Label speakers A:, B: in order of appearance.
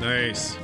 A: Nice.